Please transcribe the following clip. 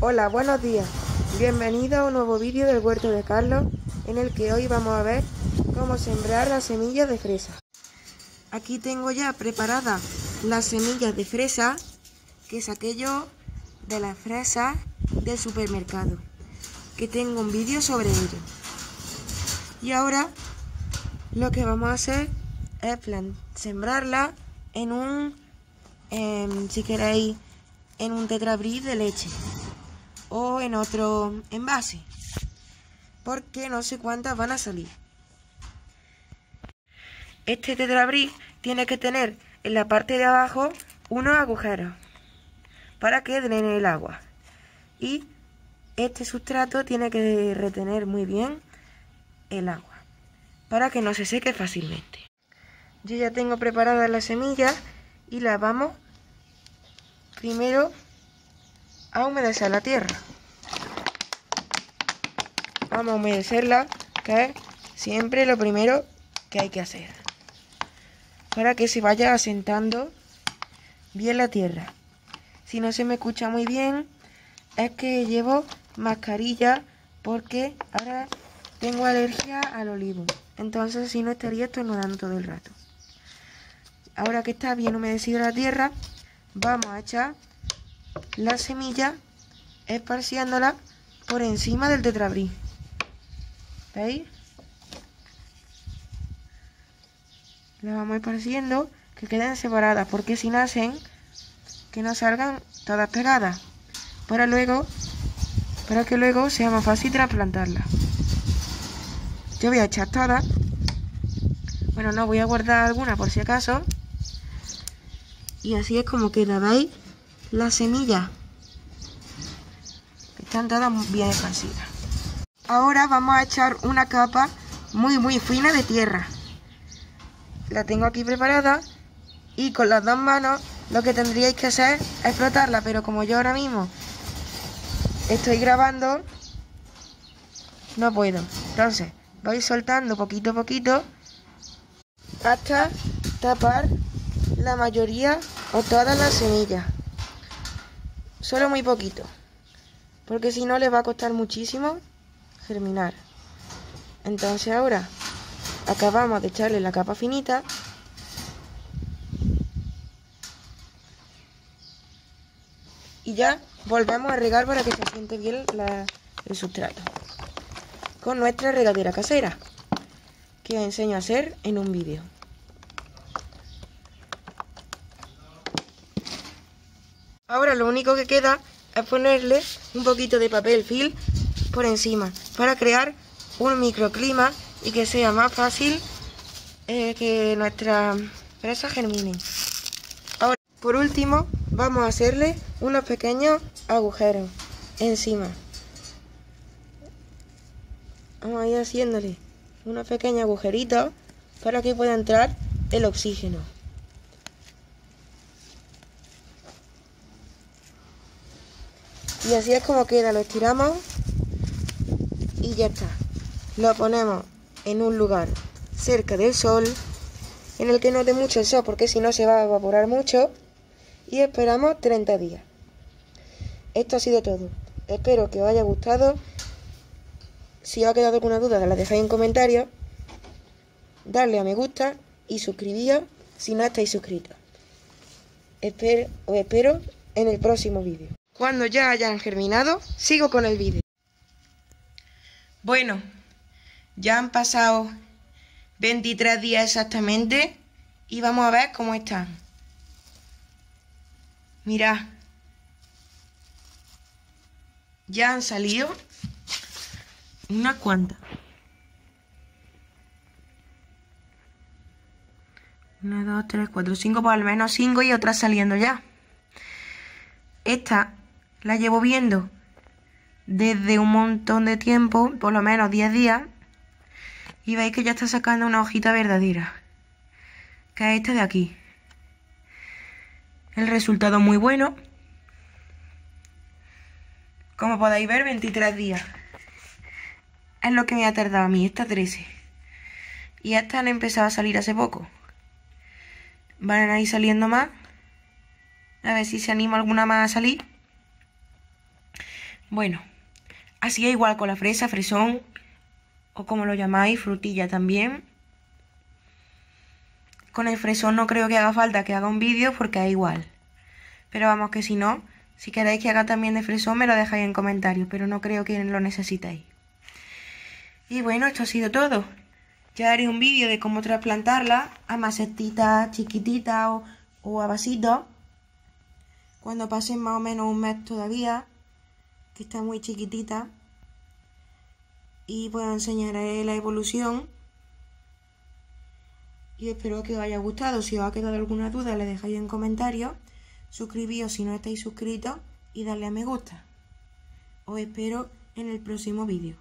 Hola, buenos días. Bienvenido a un nuevo vídeo del huerto de Carlos, en el que hoy vamos a ver cómo sembrar las semillas de fresa. Aquí tengo ya preparadas las semillas de fresa que saqué yo de las fresas del supermercado, que tengo un vídeo sobre ello. Y ahora lo que vamos a hacer es sembrarla en un, em, si queréis, en un tetrabrí de leche o en otro envase, porque no sé cuántas van a salir. Este tetrabric tiene que tener en la parte de abajo unos agujeros para que drene el agua. Y este sustrato tiene que retener muy bien el agua para que no se seque fácilmente. Yo ya tengo preparadas las semillas y las vamos primero a humedecer la tierra. Vamos a humedecerla, que es siempre lo primero que hay que hacer. Para que se vaya asentando bien la tierra. Si no se me escucha muy bien, es que llevo mascarilla porque ahora tengo alergia al olivo. Entonces si no estaría estornudando todo el rato. Ahora que está bien humedecida la tierra, vamos a echar la semilla esparciéndola por encima del tetrabrí. ¿Veis? La vamos esparciendo que queden separadas porque si nacen que no salgan todas pegadas. Para luego para que luego sea más fácil trasplantarla yo voy a echar todas. Bueno no voy a guardar alguna por si acaso. Y así es como queda veis las semillas están todas bien esparcidas. Ahora vamos a echar una capa muy muy fina de tierra. La tengo aquí preparada y con las dos manos lo que tendríais que hacer es frotarla, pero como yo ahora mismo estoy grabando, no puedo. Entonces, voy soltando poquito a poquito hasta tapar la mayoría o todas las semillas. Solo muy poquito. Porque si no les va a costar muchísimo germinar. Entonces ahora acabamos de echarle la capa finita. Y ya volvemos a regar para que se siente bien el sustrato. Con nuestra regadera casera. Que os enseño a hacer en un vídeo. Ahora lo único que queda es ponerle un poquito de papel film por encima para crear un microclima y que sea más fácil eh, que nuestras fresas germinen. Ahora, por último, vamos a hacerle unos pequeños agujeros encima. Vamos a ir haciéndole unos pequeños agujeritos para que pueda entrar el oxígeno. Y así es como queda, lo estiramos y ya está. Lo ponemos en un lugar cerca del sol, en el que no dé mucho el sol, porque si no se va a evaporar mucho. Y esperamos 30 días. Esto ha sido todo. Espero que os haya gustado. Si os ha quedado alguna duda, la dejáis en comentarios. Darle a me gusta y suscribíos si no estáis suscritos. Espero, os espero en el próximo vídeo. Cuando ya hayan germinado, sigo con el vídeo. Bueno, ya han pasado 23 días exactamente y vamos a ver cómo están. Mirad. Ya han salido unas cuantas. Una, dos, tres, cuatro, cinco, por al menos cinco y otras saliendo ya. Esta la llevo viendo desde un montón de tiempo, por lo menos 10 días, y veis que ya está sacando una hojita verdadera, que es esta de aquí. El resultado muy bueno. Como podéis ver, 23 días. Es lo que me ha tardado a mí, esta 13. Y estas han empezado a salir hace poco. Van a ir saliendo más. A ver si se anima alguna más a salir. Bueno, así es igual con la fresa, fresón, o como lo llamáis, frutilla también. Con el fresón no creo que haga falta que haga un vídeo porque es igual. Pero vamos que si no, si queréis que haga también de fresón me lo dejáis en comentarios, pero no creo que lo necesitéis. Y bueno, esto ha sido todo. Ya haré un vídeo de cómo trasplantarla a macetitas chiquititas o, o a vasitos. Cuando pasen más o menos un mes todavía, que está muy chiquitita. Y pues enseñaré la evolución. Y espero que os haya gustado. Si os ha quedado alguna duda, le dejáis en comentarios. Suscribíos si no estáis suscritos y darle a me gusta. Os espero en el próximo vídeo.